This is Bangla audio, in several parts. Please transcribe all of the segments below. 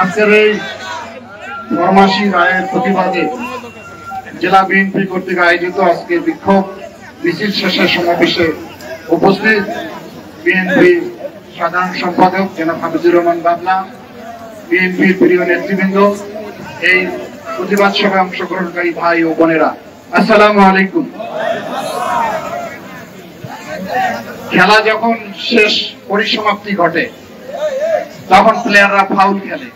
আজকের এই ফরমাসি রায়ের প্রতিবাদে জেলা বিএনপি কর্তৃক আয়োজিত আজকে বিক্ষোভ মিছিল শেষে সমাবেশে উপস্থিত বিএনপি সাধারণ সম্পাদক জনাব হাফিজুর রহমান বাবলা, বিএনপির প্রিয় নেতৃবৃন্দ, এই প্রতিবাদ সভায় অংশগ্রহণকারী ভাই ও বোনেরা। আসসালামু আলাইকুম। খেলা যখন শেষ পরিসমাপ্তি ঘটে, তখন প্লেয়াররা ফাউল খেলে।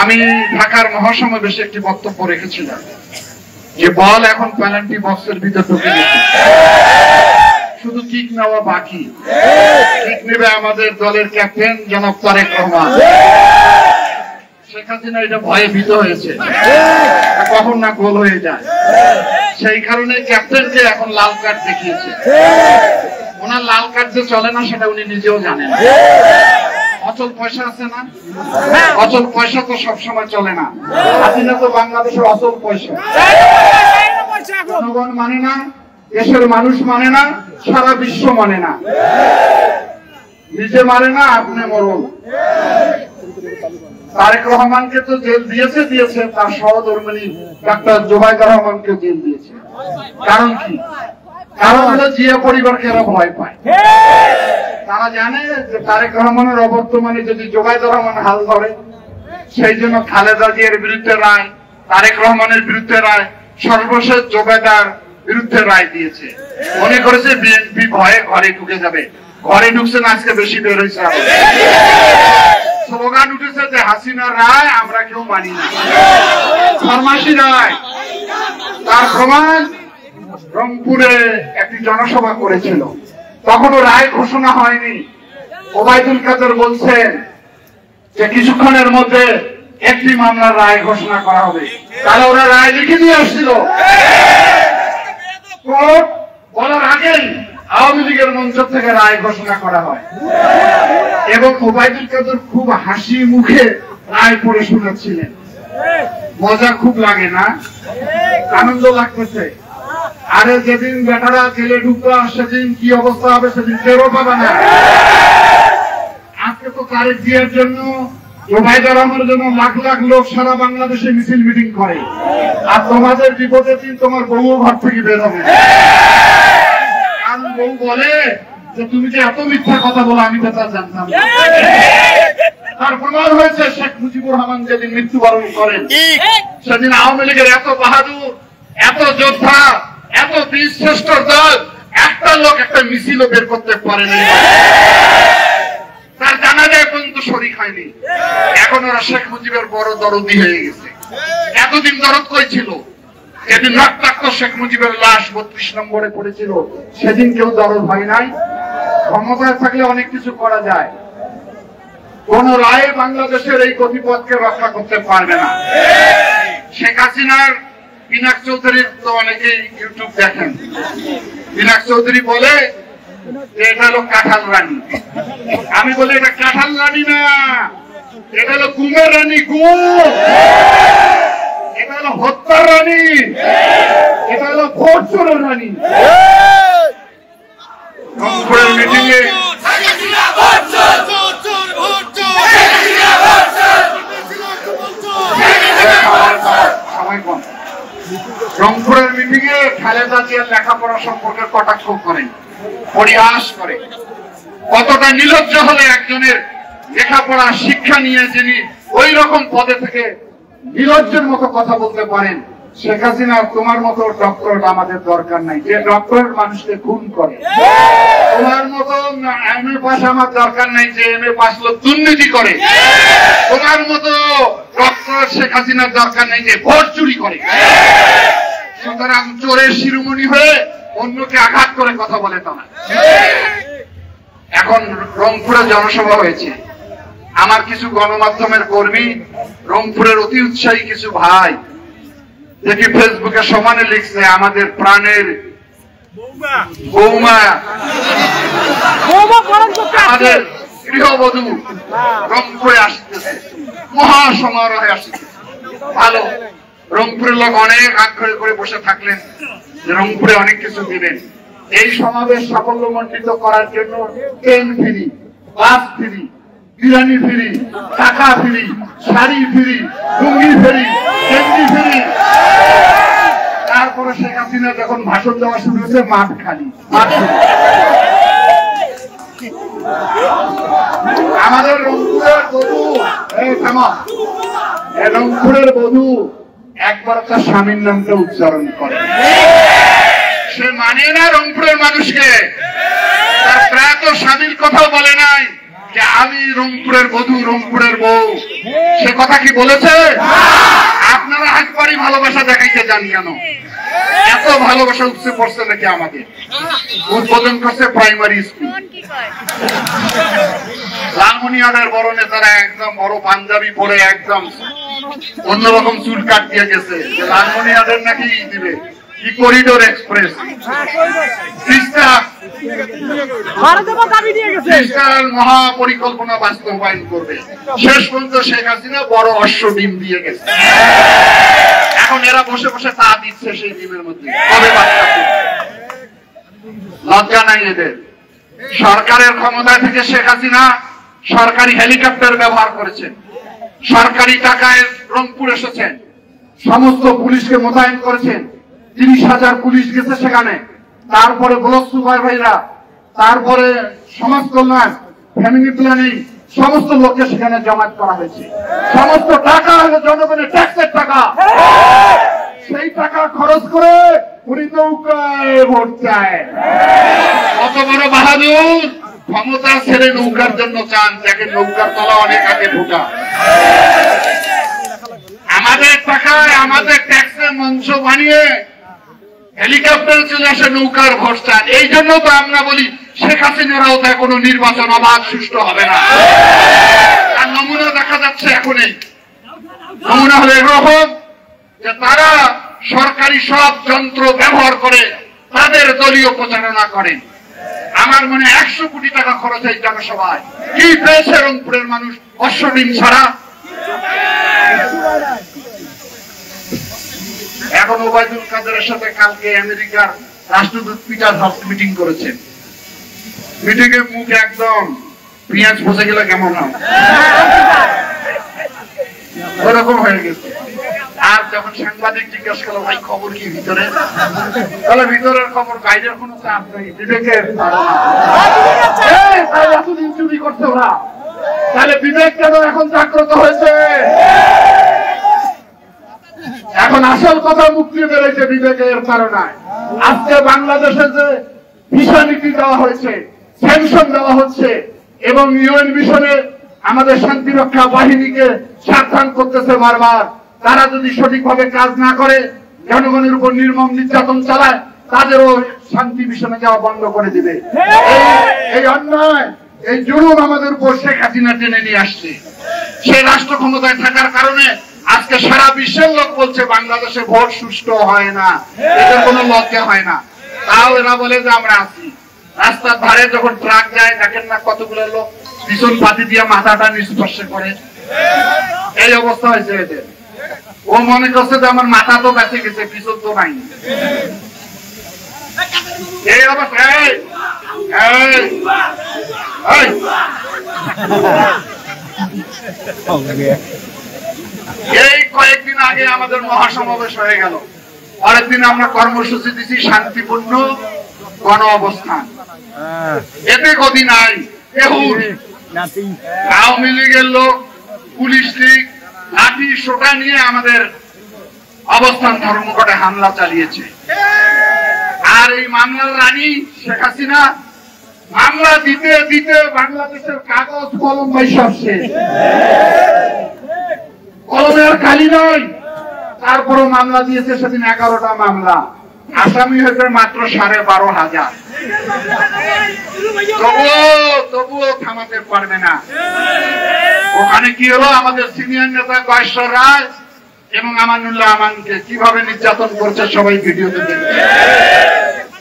আমি ঢাকার মহাসমাবেশে একটি বক্তব্য রেখেছিলাম যে বল এখন পেনাল্টি বক্সের ভিতর ঢুকে গেছে। শুধু কিক নেওয়া বাকি। কিক নেবে আমাদের দলের ক্যাপ্টেন জনাব তারেক রহমান। কখন না গোল হয়ে যায়। সেই কারণে ক্যাপ্টেনকে এখন লাল কার্ড দেখিয়েছে। ওনার লাল কার্ড যে চলে না, সেটা উনি নিজেও জানেন। অচল পয়সা আছে না? অচল পয়সা তো সবসময় চলে না। হাসিনা তো বাংলাদেশের অচল পয়সা। জনগণ মানে না, দেশের মানুষ মানে না, সারা বিশ্ব মানে না। নিজে মানে না, আপনি মরণ তারেক রহমানকে তো জেল দিয়েছে দিয়েছে তার সহধর্মিনী ডাক্তার জোবাইদা রহমানকে জেল দিয়েছে। কারণ কি? কারণ হলো জিয়া পরিবারকে এরা ভয় পায়। তারা জানে যে তারেক রহমানের অবর্তমানে যদি জোবাইদা রহমান হাল ধরে, সেই জন্য খালেদা জিয়ার বিরুদ্ধে রায়, তারেক রহমানের বিরুদ্ধে রায়, সর্বশেষ জোবাইদার বিরুদ্ধে রায় দিয়েছে। মনে করেছে বিএনপি ভয়ে ঘরে ঢুকে যাবে। ঘরে ঢুকছে না, আজকে বেশি বের হয়েছে। স্লোগান উঠেছে যে, হাসিনা রায়, আমরা কেউ মানি না। ফরমাসি রায়, তার প্রমাণ রংপুরে একটি জনসভা করেছিল। তখনও রায় ঘোষণা হয়নি। ওবায়দুল কাদের বলছেন যে, কিছুক্ষণের মধ্যে একটি মামলার রায় ঘোষণা করা হবে। তাহলে ওরা রায় লিখে দিয়ে আসছিল। কোর্ট আওয়ামী লীগের মঞ্চ থেকে রায় ঘোষণা করা হয়। এবং ওবায়দুল কাদের খুব হাসি মুখে রায় পড়ে শোনাচ্ছিলেন মজা খুব লাগে না? আনন্দ লাগতেছে। আরে যেদিন বেটারা জেলে ঢুকবা সেদিন কি অবস্থা হবে সেদিন টেরও পাবে না। আজকে তো তারিখ দিয়ার জন্য জোবাইদা রহমানের জন্য লাখ লাখ লোক সারা বাংলাদেশে মিছিল মিটিং করে। আর তোমাদের বিপদের দিন তোমার বউ ঘর থেকে বের হবে। বউ বলে যে তুমি যে এত মিথ্যা কথা বলো আমি তো তা জানতাম তার প্রমাণ হয়েছে শেখ মুজিবুর রহমান যেদিন মৃত্যুবরণ করেন সেদিন আওয়ামী লীগের এত বাহাদুর এত যোদ্ধা এত বীর শ্রেষ্ঠ দল একটা লোক একটা মিছিল বের করতে পারেনি। তার জানা যায় পর্যন্ত শরিক হয়নি। এখন ওরা শেখ মুজিবের বড় দরদি হয়ে গেছে। এতদিন দরদ কই ছিল? যেদিন রক্তাক্ত শেখ মুজিবের লাশ বত্রিশ নম্বরে পড়েছিল। সেদিন কেউ দরদ হয় নাই। ক্ষমতায় থাকলে অনেক কিছু করা যায়। কোন রায় বাংলাদেশের এই গতিপথকে রক্ষা করতে পারবে না। শেখ হাসিনার বিনাক চৌধুরীর তো অনেকেই ইউটিউব দেখেন। বিনাক চৌধুরী বলে এটা হলো কাঁঠাল রানী। আমি বলি এটা কাঁঠাল রানী না, এটা হলো গুমের রানী গুম হত্যার রানী। এটা হলো ভোট চোরের রানী। রংপুরের মিটিং এ খালেদা জিয়ার লেখাপড়া সম্পর্কে কটাক্ষ করেন পরিহাস করে। কতটা নিলজ্জ হলে একজনের লেখাপড়া শিক্ষা নিয়ে যিনি ওই রকম পদে থেকে নিলজ্জের মতো কথা বলতে পারেন। শেখ হাসিনা তোমার মতো ডক্টর আমাদের দরকার নাই। যে ডক্টর মানুষকে খুন করে। তোমার মতো এম এ পাস আমার দরকার নাই যে এম এ পাস লোক দুর্নীতি করে। তোমার মতো ডক্টর শেখ হাসিনার দরকার নেই যে ভোট চুরি করে। সুতরাং চোরের শিরোমণি হয়ে অন্যকে আঘাত করে কথা বলে তারা এখন রংপুরে জনসভা হয়েছে। আমার কিছু গণমাধ্যমের কর্মী রংপুরের অতি উৎসাহী কিছু ভাই দেখি ফেসবুকে সমানে লিখছে আমাদের প্রাণের বৌমা। আমাদের গৃহবধূ রংপুরে আসতেছে মহা সমারোহে আসতেছে ভালো রংপুরের লোক অনেক আগ্রহ করে বসে থাকলেন যে রংপুরে অনেক কিছু দিবেন। এই সমাবেশ সাফল্যমণ্ডিত করার জন্য train free bus free biryani free, টাকা free, sari free, lungi free, গেঞ্জি ফ্রি। তারপরে শেখ হাসিনা যখন ভাষণ দেওয়া শুরু হয়েছে, মাঠ খালি আমাদের রংপুরের বধু রংপুরের বধু একবার তার স্বামীর নামটা উচ্চারণ করে। সে মানে না রংপুরের মানুষকে। তার প্রায় তো স্বামীর কথাও বলে নাই। যে আমি রংপুরের বধু রংপুরের বউ। সে কথা কি বলেছে? আপনারা একবারই ভালোবাসা দেখাইতে যান কেন? এত ভালোবাসা উঠছে পড়ছে নাকি আমাদের? উদ্বোধন করছে প্রাইমারি স্কুল লালমনিয়াদের বড় নেতারা একদম বড় পাঞ্জাবি পরে একদম অন্যরকম চুল কাট দিয়ে গেছে। যে লালমনিয়াদের নাকি দিবে? কি করিডোর এক্সপ্রেস। মহাপরিকল্পনা বাস্তবায়ন করবে। শেষ পর্যন্ত শেখ হাসিনা বড় অশ্ব ডিম দিয়ে গেছে। এখন এরা বসে বসে তা দিচ্ছে সেই ডিমের মধ্যে। কবে লজ্জা নাই এদের। সরকারের ক্ষমতায় থেকে শেখ হাসিনা সরকারি হেলিকপ্টার ব্যবহার করেছেন। সরকারি টাকায় রংপুর এসেছেন। সমস্ত পুলিশকে মোতায়েন করেছেন। তিরিশ হাজার পুলিশ গেছে সেখানে। তারপরে ব্লক সুপার ভাইরা তারপরে সমাজ কল্যাণ ফ্যামিলি প্ল্যানিং সমস্ত লোককে সেখানে জমায়েত করা হয়েছে। সমস্ত টাকা হলো জনগণের ট্যাক্সের টাকা। সেই টাকা খরচ করে আমাদের টাকায় আমাদের ট্যাক্সের মঞ্চ বানিয়ে হেলিকপ্টার চলে আসে নৌকার চান এই জন্য তো আমরা বলি, শেখ হাসিনার আওতায় কোনো নির্বাচন অবাধ সুষ্ঠু হবে না। আর নমুনা দেখা যাচ্ছে এখনই। নমুনা হলো এরকম যে তারা সরকারি সব যন্ত্র ব্যবহার করে তাদের দলীয় প্রচারণা করেন আমার মনে একশো কোটি টাকা খরচ হয় জনসভায় কি পেয়েছে রংপুরের মানুষ অশ্বদিন ছাড়া? এখন ওবায়দুল কাদেরের সাথে কালকে আমেরিকার রাষ্ট্রদূত পিটার হফ মিটিং করেছেন মিটিং এর মুখ একদম পেঁয়াজ বসে গেলে কেমন হয়? ওরকম হয়ে গেছে। আর যখন সাংবাদিক জিজ্ঞাসা করল, ভাই, খবর কি ভিতরে? তাহলে ভিতরের খবর, বাইরের কোনো চাপ নেই। বিবেকের এতদিন চুরি করছে ওরা তাহলে বিবেক কেন এখন জাগ্রত হয়েছে? এখন আসল কথা মুক্তি বেড়েছে বিবেকের কারণে আজকে বাংলাদেশে যে ভিসা নীতি দেওয়া হয়েছে স্যাংশন দেওয়া হচ্ছে, এবং ইউএন মিশনে আমাদের শান্তিরক্ষা বাহিনীকে সাবধান করতেছে বারবার। তারা যদি সঠিকভাবে কাজ না করে, জনগণের উপর নির্মম নির্যাতন চালায়, তাদেরও শান্তি মিশনে যাওয়া বন্ধ করে দিবে। এই- অন্যায়, এই জুলুম আমাদের উপর শেখ হাসিনা টেনে নিয়ে আসছে। সে রাষ্ট্র ক্ষমতায় থাকার কারণে আজকে সারা বিশ্বের লোক বলছে বাংলাদেশে ভোট সুষ্ঠু হয় না। এদের কোনো লজ্জা হয় না। তাও এরা বলে যে আমরা আছি। রাস্তার ধারে যখন ট্রাক যায় দেখেন না কতগুলো লোক পিছন পাতি দিয়ে মাথাটা নিস্পর্শ করে। এই অবস্থা হয়েছে এদের। ও মনে করছে যে আমার মাথা তো বেঁচে গেছে পিছন তো নাই। এই অবস্থা এই, এই, কয়েকদিন আগে আমাদের মহাসমাবেশ হয়ে গেল। পরের দিন আমরা কর্মসূচি দিচ্ছি শান্তিপূর্ণ গণ অবস্থান। এতে গতি নাই আওয়ামী লীগের লোক পুলিশ লীগ লাঠি সোটা নিয়ে আমাদের অবস্থান ধর্মঘটে হামলা চালিয়েছে। আর এই মামলার রানী শেখ হাসিনা মামলা দিতে দিতে বাংলাদেশের কাগজ কলম সব শেষ। কলমের খালি নয়। তারপরও মামলা দিয়েছে সেদিন এগারোটা মামলা। আসামি হয়েছে মাত্র সাড়ে বারো হাজার। ওখানে কি হলো? আমাদের সিনিয়র নেতা গয়েশ্বর রায় এবং আমানুল্লাহ আমানকে কীভাবে নির্যাতন করছে সবাই ভিডিওতে দেখছে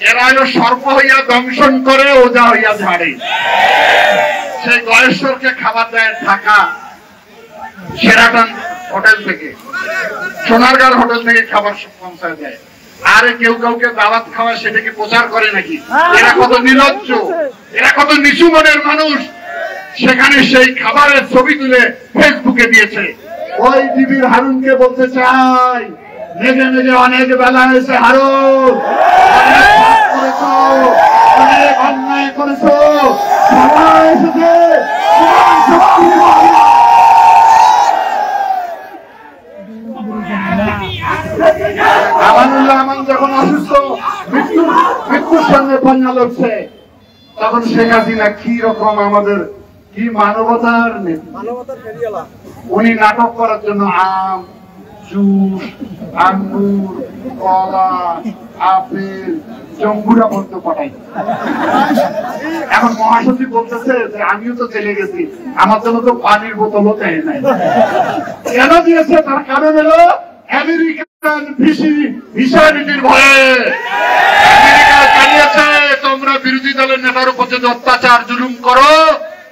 এরা হলো সর্প হইয়া দংশন করে, ওজা হইয়া ঝাড়ে। সেই গয়েশ্বরকে খাবার দেয় ঢাকা, সেরাটন হোটেল থেকে। সোনারগাঁর হোটেল থেকে খাবার পৌঁছায় দেয়। আরে কেউ কাউকে দাওয়াত খাওয়া সেটাকে প্রচার করে নাকি? এরা কত নির্লজ্জ এরা কত নিচু মনের মানুষ। সেখানে সেই খাবারের ছবি তুলে ফেসবুকে দিয়েছে। ওই বিবির হারুনকে বলতে চাই মেঘে মেঘে অনেক বেলা হয়েছে, হারুন। অন্যায় করেছ। সময় এসেছে। আমানুল্লাহ আমান যখন অসুস্থ মৃত্যু মৃত্যুর সঙ্গে পাঞ্জা লড়ছে তখন শেখ হাসিনা কি রকম আমাদের কি মানবতার উনি নাটক করার জন্য আম জুস আঙ্গুর কলা আপেল জম্বুরা পাঠাই। এখন মহাসচিব বলতেছে যে আমিও তো চলে গেছি আমার জন্য তো পানির বোতলও দেয় নাই। কেন দিয়েছে? তার কারণ হলো আমেরিকান তোমরা বিরোধী দলের নেতার উপর যদি অত্যাচার জুলুম করো,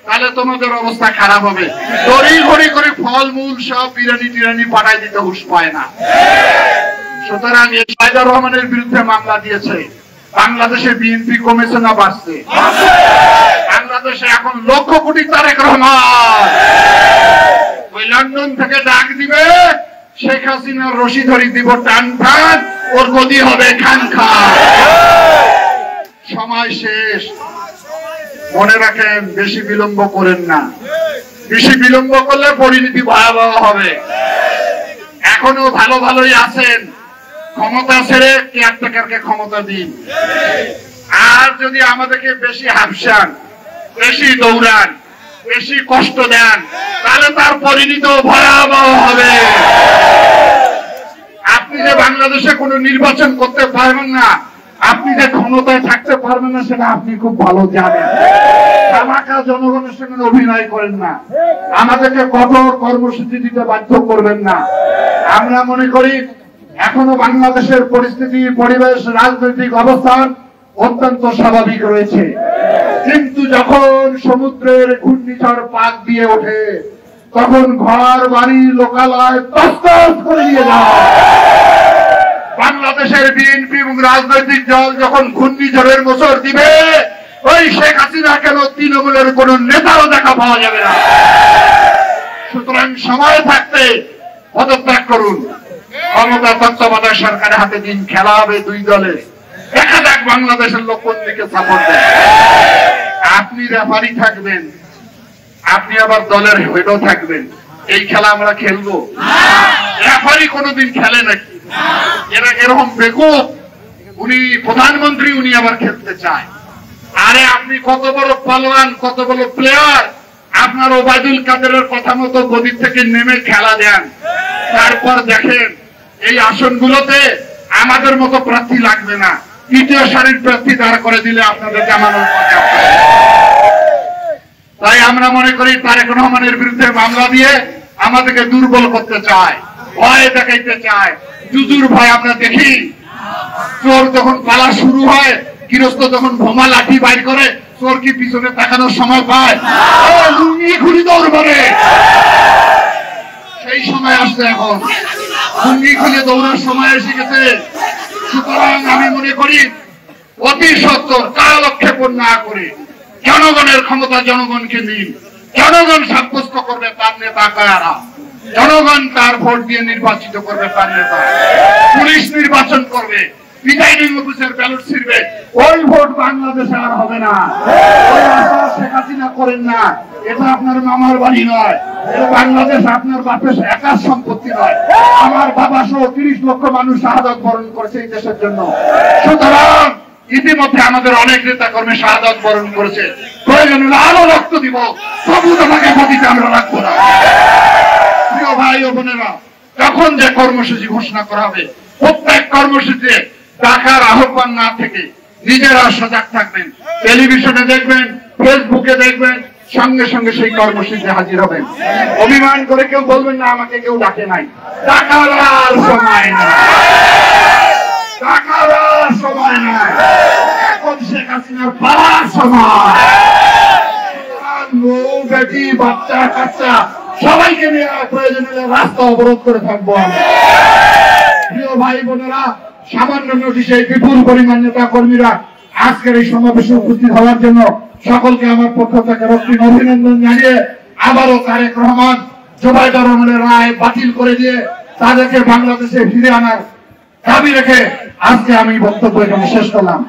তাহলে তোমাদের অবস্থা খারাপ হবে। দড়ি ঘড়ি করে ফলমূল সব বিরিয়ানি টিরানি পাঠাই দিতে হুশ পায় না। সুতরাং সাইদার রহমানের বিরুদ্ধে মামলা দিয়েছে। বাংলাদেশে বিএনপি কমেছে না বাড়ছে। বাংলাদেশে এখন লক্ষ কোটি তারেক রহমান। ওই লন্ডন থেকে ডাক দিবে শেখ হাসিনার রশি ধরি দিব টান টান, ওর গদি হবে খান খান। সময় শেষ। মনে রাখেন, বেশি বিলম্ব করেন না। বেশি বিলম্ব করলে পরিণতি ভয়াবহ হবে। এখনও ভালো ভালোই আছেন। ক্ষমতা ছেড়ে কেয়ারটেকারকে ক্ষমতা দিন। আর যদি আমাদেরকে বেশি হাফসান, বেশি দৌড়ান, বেশি কষ্ট দেন, তাহলে তার পরিণত ভয়াবহ হবে। বাংলাদেশে কোনো নির্বাচন করতে পারবেন না, আপনি যে ক্ষমতায় থাকতে পারবেন না, সেটা আপনি খুব ভালো জানেন। জনগণের সঙ্গে অভিনয় করেন না। আমাদেরকে কর্মসূচি দিতে বাধ্য করবেন না। আমরা মনে করি, এখনও বাংলাদেশের পরিস্থিতি, পরিবেশ, রাজনৈতিক অবস্থান অত্যন্ত স্বাভাবিক রয়েছে। কিন্তু যখন সমুদ্রের ঘূর্ণিঝড় পাক দিয়ে ওঠে, তখন ঘর বাড়ি লোকালয় তস্তস করে দিয়ে যায়। বাংলাদেশের বিএনপি এবং রাজনৈতিক দল যখন ঘূর্ণিঝড়ের মোচর দিবে ওই শেখ হাসিনা কেন তৃণমূলের কোন নেতাও দেখা পাওয়া যাবে না? সুতরাং সময় থাকতে পদত্যাগ করুন। ক্ষমতা তত্ত্বাবধায়ক সরকারের হাতে দিন খেলা হবে দুই দলে। দেখা যাক বাংলাদেশের লোক কোন দিকে সাপোর্ট দেয় আপনি রেফারি থাকবেন। আপনি আবার দলের হেডও থাকবেন। এই খেলা আমরা খেলব। রেফারি কোনোদিন খেলে নাকি? এরা এরকম বেকুব। উনি প্রধানমন্ত্রী, উনি আবার খেলতে চায়। আরে আপনি কত বড় পালোয়ান, কত বড় প্লেয়ার আপনার ওবায়দুল কাদেরের কথা মতো গদি থেকে নেমে খেলা দেন। তারপর দেখেন, এই আসনগুলোতে আমাদের মতো প্রার্থী লাগবে না। তৃতীয় সারির প্রার্থী দাঁড় করে দিলে আপনাদের জামানোর তাই আমরা মনে করি তারেক রহমানের বিরুদ্ধে মামলা দিয়ে আমাদেরকে দুর্বল করতে চায়, ভয় দেখাইতে চায়। জুজুর ভয় আমরা দেখি। চোর যখন পালা শুরু হয়, গৃহস্থ যখন ভোমা লাঠি বাইর করে, চোর কি পিছনে তাকানোর সময় পায়? লুঙ্গি দৌড় মারে সেই সময় আসছে এখন। লুঙ্গি খুলে দৌড়ার সময় এসে গেছে। সুতরাং আমি মনে করি, অতি সত্তর, কালক্ষেপণ না করে জনগণের ক্ষমতা জনগণকে দিন। জনগণ সাব্যস্ত করবে তার নেতা কারা? জনগণ তার ভোট দিয়ে নির্বাচিত করবে, তার নেতা। পুলিশ নির্বাচন করবে অফিসার ব্যালট ছিড়বে। ওই ভোট বাংলাদেশে আর হবে না। ওই আশা করেন না। এটা আপনার মামার বাড়ি নয়। বাংলাদেশ আপনার বাপের একার সম্পত্তি নয়। আমার বাবা সহ তিরিশ লক্ষ মানুষ শাহাদত বরণ করেছে এই দেশের জন্য। সুতরাং ইতিমধ্যে আমাদের অনেক নেতা কর্মী শাহাদত বরণ করেছে। প্রয়োজন আরও রক্ত দিব। তবু তোমাকে গতিতে আমরা রাখব না। প্রিয় ভাই ও বোনেরা যখন যে কর্মসূচি ঘোষণা করা হবে, প্রত্যেক কর্মসূচিতে টাকার আহ্বান না থেকে নিজেরা সজাগ থাকবেন। টেলিভিশনে দেখবেন, ফেসবুকে দেখবেন, সঙ্গে সঙ্গে সেই কর্মসূচিতে হাজির হবেন। অভিমান করে কেউ বলবেন না, আমাকে কেউ ডাকে নাই। টাকার আর সময় না টাকার আর সময় নাই। এখন শেখ হাসিনার পালার সময়। বেটি, বাচ্চা, কাচ্চা সবাইকে নিয়ে প্রয়োজন হলে রাস্তা অবরোধ করে থাকব প্রিয় ভাই বোনেরা, সামান্য নোটিশে বিপুল পরিমাণ নেতা কর্মীরা আজকের এই সমাবেশে উপস্থিত হওয়ার জন্য সকলকে আমার পক্ষ থেকে রক্তিম অভিনন্দন জানিয়ে আবারও তারেক রহমান, জোবাইদা রহমানের রায় বাতিল করে দিয়ে তাদেরকে বাংলাদেশে ফিরে আনার দাবি রেখে আজকে আমি বক্তব্য এখানে শেষ করলাম।